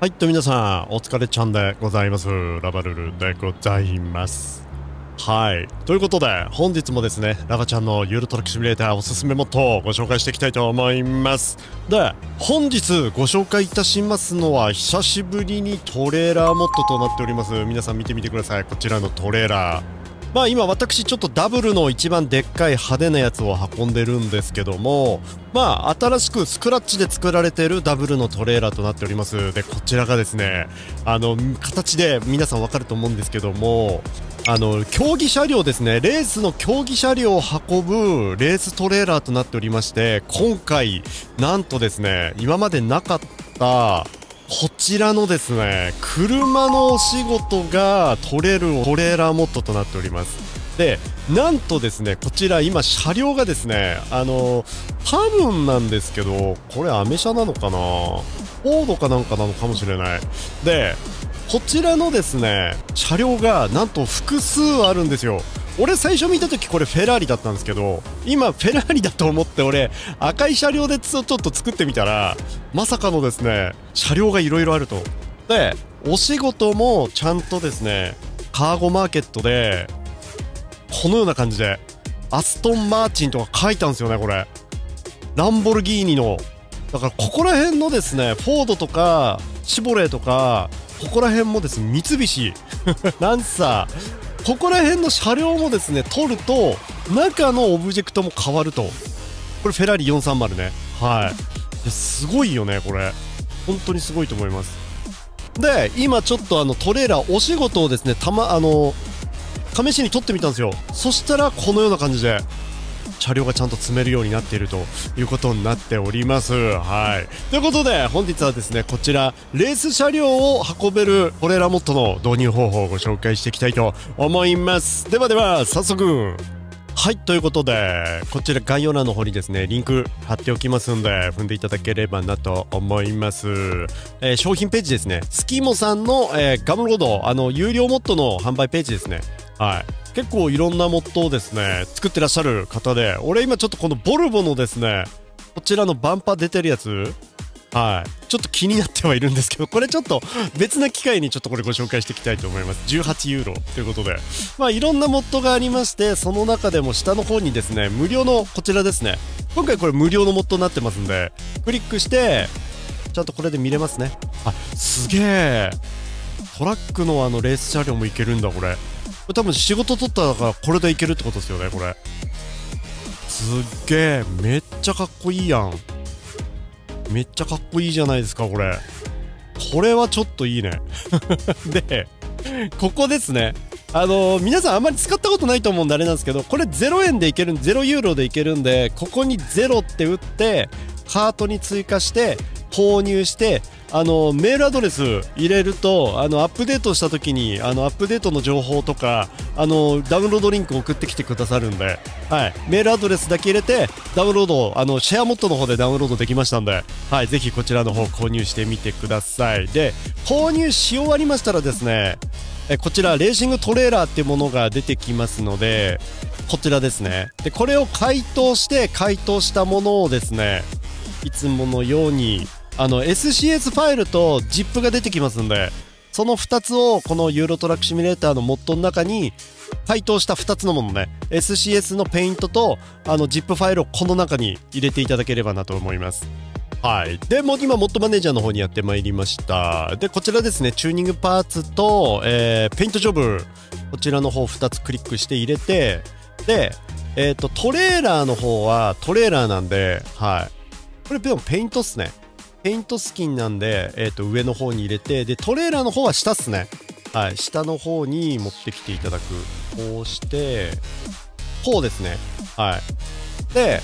はいと皆さんお疲れちゃんでございます。ラバルルでございます。はい。ということで本日もですねラバちゃんのユーロトラックシミュレーターおすすめモッドをご紹介していきたいと思います。で本日ご紹介いたしますのは久しぶりにトレーラーモッドとなっております。皆さん見てみてください。こちらのトレーラー。まあ今私ちょっとダブルの一番でっかい派手なやつを運んでるんですけどもまあ新しくスクラッチで作られているダブルのトレーラーとなっております。でこちらがですねあの形で皆さんわかると思うんですけどもあの競技車両ですね。レースの競技車両を運ぶレーストレーラーとなっておりまして今回なんとですね今までなかったこちらのですね、車のお仕事が取れるトレーラーモッドとなっております。で、なんとですね、こちら今車両がですね、あの、多分なんですけど、これアメ車なのかな？フォードかなんかなのかもしれない。で、こちらのですね、車両がなんと複数あるんですよ。俺最初見た時これフェラーリだったんですけど今フェラーリだと思って俺赤い車両でちょっと作ってみたらまさかのですね車両がいろいろあると。でお仕事もちゃんとですねカーゴマーケットでこのような感じでアストン・マーチンとか書いたんですよねこれ。ランボルギーニの。だからここら辺のですねフォードとかシボレーとかここら辺もですね三菱。なんさここら辺の車両もですね取ると中のオブジェクトも変わると。これフェラーリ430ね。はい。すごいよねこれ。本当にすごいと思います。で今ちょっとあのトレーラーお仕事をですねたまあの試しに撮ってみたんですよ。そしたらこのような感じで。車両がちゃんと積めるようになっているということになっております。はい。ということで、本日はですね、こちら、レース車両を運べるトレーラーモットの導入方法をご紹介していきたいと思います。ではでは、早速、はい、ということで、こちら概要欄の方にですね、リンク貼っておきますんで、踏んでいただければなと思います。えー、商品ページですね、スキーモさんの、えー、ガムロード、あの、有料モッドの販売ページですね。はい。結構いろんなモッドをですね作ってらっしゃる方で俺今ちょっとこのボルボのですねこちらのバンパー出てるやつはい。ちょっと気になってはいるんですけどこれちょっと別な機会にちょっとこれご紹介していきたいと思います。18ユーロということで。まあいろんなモッドがありましてその中でも下の方にですね無料のこちらですね。今回これ無料のモッドになってますんでクリックしてちゃんとこれで見れますね。あすげえ。トラックのあのレース車両もいけるんだこれ。多分仕事取ったからこれでいけるってことですよねこれ。すっげえ。めっちゃかっこいいやん。めっちゃかっこいいじゃないですかこれ。これはちょっといいね。でここですね。あのー、皆さんあんまり使ったことないと思うんであれなんですけどこれ0円でいける0ユーロでいけるんでここに0って打ってカートに追加して購入してあのメールアドレス入れるとあのアップデートした時にあのアップデートの情報とかあのダウンロードリンク送ってきてくださるんで、はい、メールアドレスだけ入れてダウンロードあのシェアモットの方でダウンロードできましたんで、はい、ぜひこちらの方購入してみてください。で購入し終わりましたらですねえこちらレーシングトレーラーっていうものが出てきますのでこちらですね。でこれを解凍して解凍したものをですねいつものようにあの SCS ファイルと ZIP が出てきますんでその2つをこのユーロトラックシミュレーターのモッドの中に解凍した2つのものね SCS のペイントとあの ZIP ファイルをこの中に入れていただければなと思いますはい。で、も今、モッドマネージャーの方にやってまいりました。で、こちらですね、チューニングパーツと、えー、ペイントジョブ、こちらの方2つクリックして入れて、で、えっ、ー、と、トレーラーの方はトレーラーなんで、はい。これ、でもペイントっすね。ペイントスキンなんで、えー、と上の方に入れてでトレーラーの方は下っすね。はい。下の方に持ってきていただく。こうしてこうですね。はい。で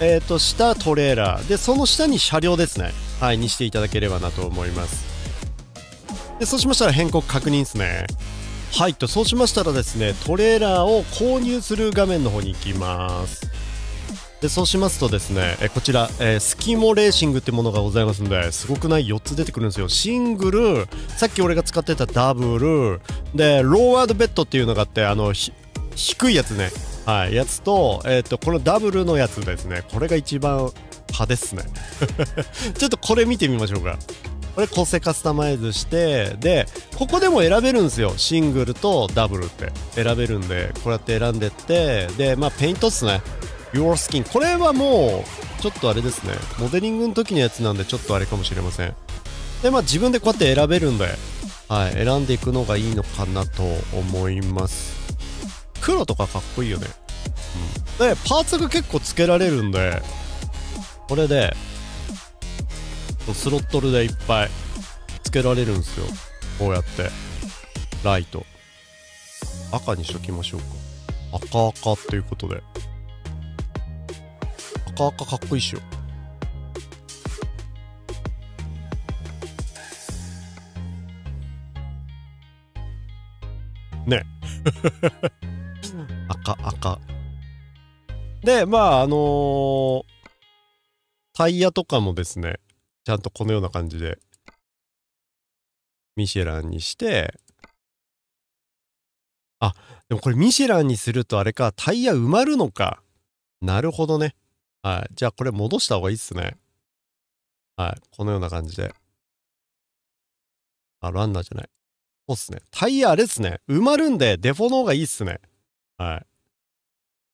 えっ、ー、と下トレーラー。でその下に車両ですね。はい。にしていただければなと思います。でそうしましたら変更確認ですね。はいとそうしましたらですねトレーラーを購入する画面の方に行きます。でそうしますとですねえこちら、えー、スキモレーシングってものがございますんですごくない4つ出てくるんですよ。シングルさっき俺が使ってたダブルでローワードベッドっていうのがあってあの低いやつね。はいやつと,、えーと、このダブルのやつですね。これが一番派ですね。ちょっとこれ見てみましょうか。これ構成カスタマイズしてでここでも選べるんですよ。シングルとダブルって。選べるんでこうやって選んでってでまあペイントっすね。Your Skin これはもうちょっとあれですね。モデリングの時のやつなんでちょっとあれかもしれません。でまあ自分でこうやって選べるんではい選んでいくのがいいのかなと思います。黒とかかっこいいよね、うん、でパーツが結構つけられるんでこれでスロットルでいっぱいつけられるんですよ。こうやって。ライト。赤にしときましょうか。赤赤っていうことで。赤赤かっこいいっしょ。ね。赤赤。でまああのー、タイヤとかもですねちゃんとこのような感じで、ミシェランにして、あ、でもこれミシェランにするとあれか、タイヤ埋まるのか。なるほどね。はい。じゃあこれ戻した方がいいっすね。はい。このような感じで。あ、ランナーじゃない。そうっすね。タイヤあれっすね。埋まるんでデフォの方がいいっすね。はい。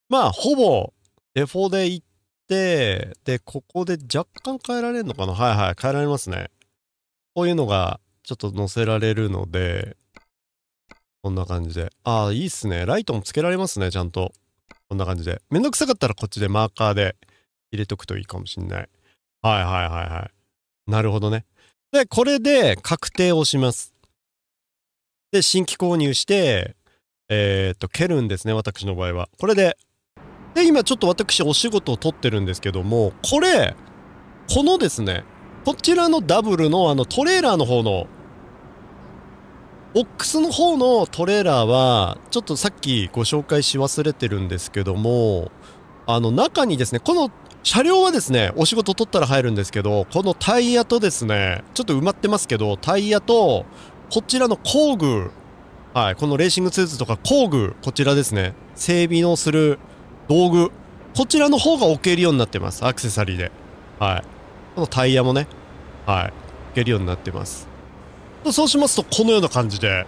まあ、ほぼデフォでいって、で、ここで若干変えられるのかな？はいはい、変えられますね。こういうのがちょっと載せられるので、こんな感じで。ああ、いいっすね。ライトもつけられますね、ちゃんと。こんな感じで。めんどくさかったらこっちでマーカーで入れとくといいかもしんない。はいはいはいはい。なるほどね。で、これで確定をします。で、新規購入して、えー、っと、蹴るんですね、私の場合は。これでで、今ちょっと私お仕事を取ってるんですけども、これ、このですね、こちらのダブルのあのトレーラーの方の、オックスの方のトレーラーは、ちょっとさっきご紹介し忘れてるんですけども、あの中にですね、この車両はですね、お仕事取ったら入るんですけど、このタイヤとですね、ちょっと埋まってますけど、タイヤと、こちらの工具、はい、このレーシングスーツとか工具、こちらですね、整備のする道具こちらの方が置けるようになってますアクセサリーで。はい。このタイヤもねはい置けるようになってます。そうしますとこのような感じで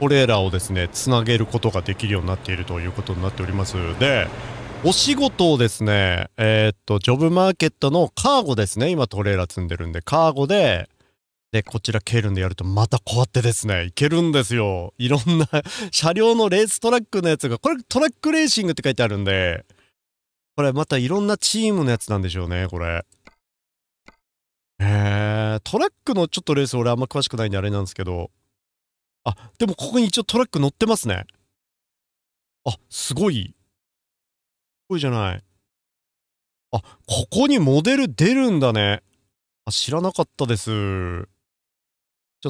トレーラーをですねつなげることができるようになっているということになっております。でお仕事をですねえー、っと Job Market のカーゴですね今トレーラー積んでるんでカーゴでで、こちらケルンでやるとまたこうやってですね、いけるんですよ。いろんな 車両のレーストラックのやつが、これ Truck Racing って書いてあるんで、これまたいろんなチームのやつなんでしょうね、これ。えー、トラックのちょっとレース俺あんま詳しくないんであれなんですけど、あ、でもここに一応トラック乗ってますね。あ、すごい。すごいじゃない。あ、ここにモデル出るんだね。あ、知らなかったです。ちょ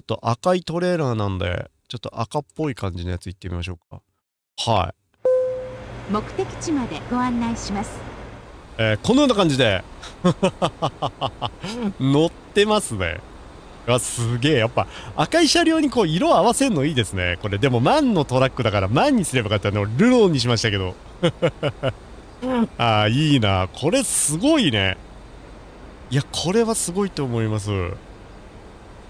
っと赤いトレーラーなんで、ちょっと赤っぽい感じのやつ行ってみましょうか。はい。目的地までご案内します。えー、このような感じで 乗ってますね。あすげえ。やっぱ赤い車両にこう色合わせるのいいですね。これでもマンのトラックだからマンにすればよかったね。ルローにしましたけど。ああ、いいな。これすごいね。いや、これはすごいと思います。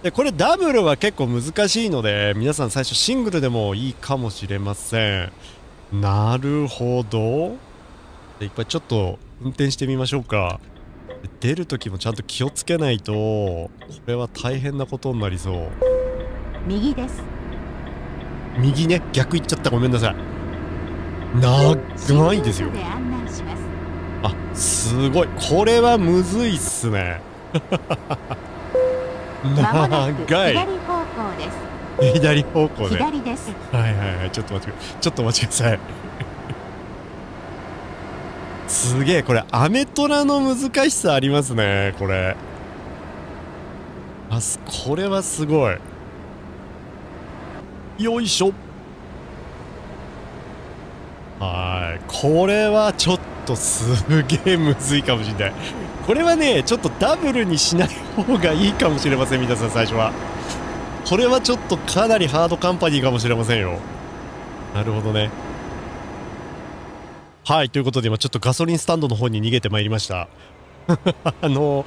でこれダブルは結構難しいので皆さん最初シングルでもいいかもしれません。なるほど。いっぱいちょっと運転してみましょうか。出るときもちゃんと気をつけないとこれは大変なことになりそう。右です。右ね。逆行っちゃった。ごめんなさい。長いですよあすごい。これはむずいっすね。長い。左方向です。左方向で左です。はいはいはい。ちょっと待ってちょっと待ちください。すげえこれアメトラの難しさありますねこれ。あこれはすごい。よいしょ。はい。これはちょっとすげえむずいかもしれない。これはねちょっとダブルにしない方がいいかもしれません皆さん最初は。これはちょっとかなりハードカンパニーかもしれませんよ。なるほどね。はいということで今ちょっとガソリンスタンドの方に逃げてまいりました。あの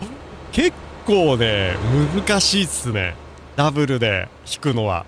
結構ね難しいっすね。ダブルで弾くのは。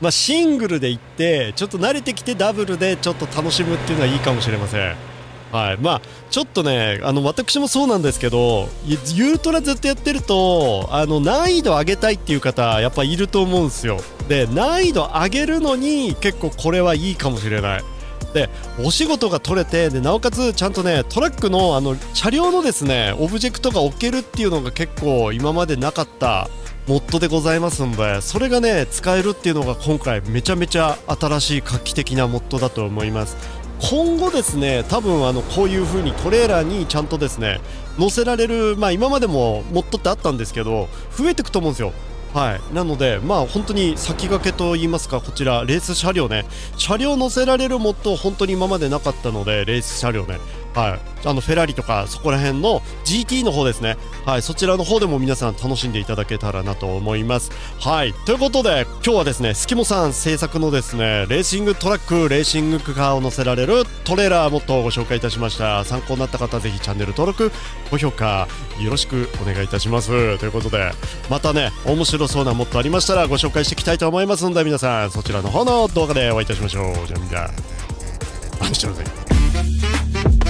まあシングルで行ってちょっと慣れてきてダブルでちょっと楽しむっていうのはいいかもしれません。はい。まあ、ちょっとねあの私もそうなんですけどユートラずっとやってるとあの難易度上げたいっていう方やっぱいると思うんですよ。で難易度上げるのに結構これはいいかもしれない。でお仕事が取れてでなおかつちゃんとねトラックのあの車両のですねオブジェクトが置けるっていうのが結構今までなかったモッドでございますんでそれがね使えるっていうのが今回めちゃめちゃ新しい画期的なモッドだと思います。今後ですね多分あのこういう風にトレーラーにちゃんとですね載せられるまあ今までもモッドってあったんですけど増えていくと思うんですよ。はい。なのでまあ本当に先駆けと言いますかこちらレース車両ね。車両乗せられるモッド本当に今までなかったのでレース車両ね。はい、あのフェラーリとかそこら辺の GT の方ですね、はい、そちらの方でも皆さん楽しんでいただけたらなと思います。はい。ということで今日はですねスキモさん制作のですねレーシングトラックレーシングカーを載せられるトレーラーもっとご紹介いたしました。参考になった方ぜひチャンネル登録高評価よろしくお願いいたします。ということでまたね面白そうなもっとありましたらご紹介していきたいと思いますので皆さんそちらの方の動画でお会いいたしましょう。じゃあみんな愛してください